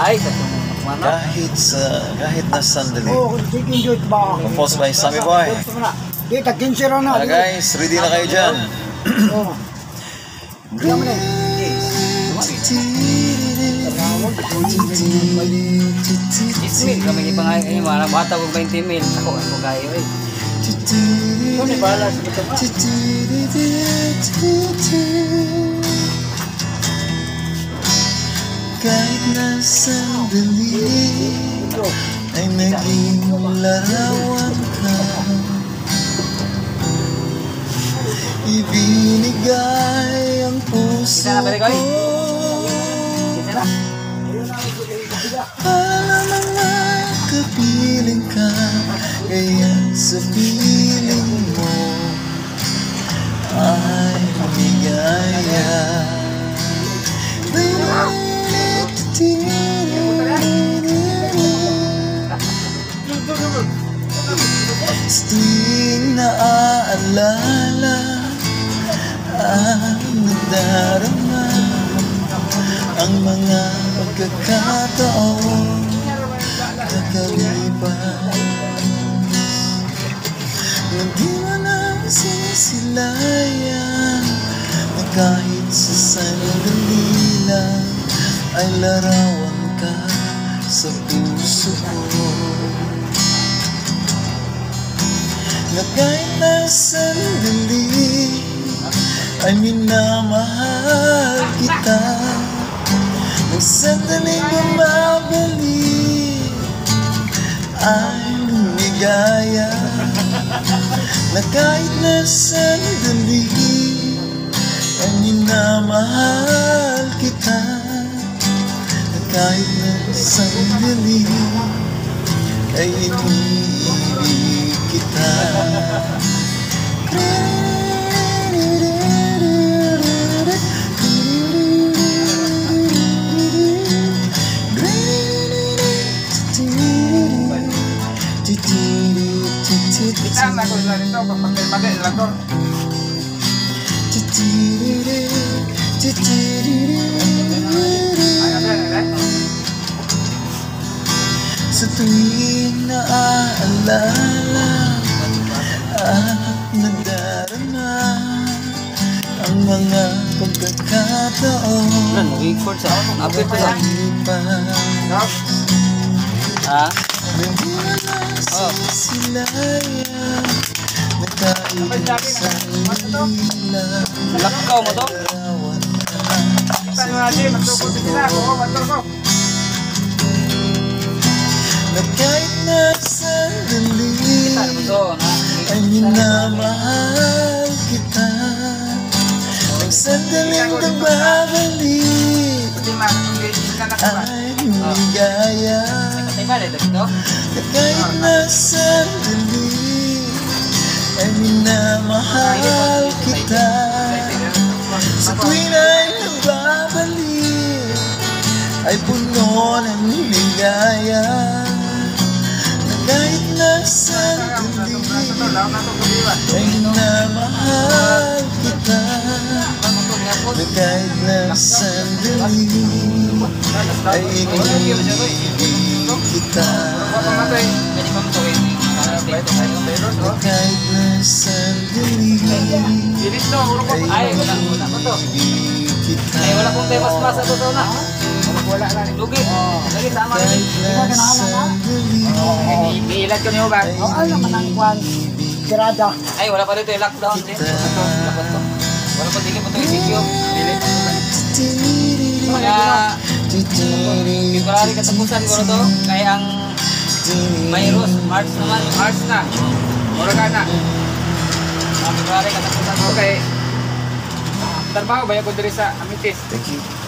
Ay, katong mana. Kahit sa, kahit na sandali. Oh, chicken joint ba? Compose by Sammy Boy. Di, tag-15 raw na. Tara guys, ready na kayo dyan. Oh. Mo na eh. Ismil kami ni pangay ay mga bata ko 20 mil. Ako ang magayo eh. Ito ni bala sa ito ba? Sandali ay naging larawan ka. Ibinigay ang puso ko. Sige na. Para mga kapiling ka Kaya sa piling mo Ay ligaya naaalala Ang nadarama Ang mga pagkakataon Kakalipas. Hindi mo na sinisilayan Na kahit sa sandali lang Ay larawan ka sa puso ko kahit na sandali. Ay minamahal kita. Ng sandaling bumabalik Ay lumigaya. Na kahit na sandali Ay minamahal kita. Na kahit na sandali Ay iniibig kita Saan ako sa rito? Pagpagay lang to. Ay, ano yan, eh? Nadarama Ang mga pagkakataon Lan, wig for sa. Apit ko. Nakalipas Ha? Oh. sandali Lakaw mo to? Na kahit na sandali Saan mo to? Na. Minamahal kita Ang sandaling nakuha. Ay dito? Na kahit na sandali Ay minamahal kita Sa tuwing ay nagbabalik Ay puno ng ligaya Na kahit na Ay namahal kita Na kahit na sandali Ay iniibig kita? Na kahit na sandali. Ay, wala. Wala ko to. Ibig kita Ay, wala kong temas mas sa to na. Wala lang. Lugi. Lagi tama rin. Kahit na sandali Iilat ko niyo ba? Oh, ay naman ang kwan. Tirada. Ay, wala pa dito yung lockdown din. Wala pa to. Wala pa dili pa to yung Kaya, February katapusan ko to. Kaya ang Mayros, March naman. Mars na. Mura ka na. Ah, February katapusan ko. Okay. Trabaho ba ko diri sa Amitis? Thank you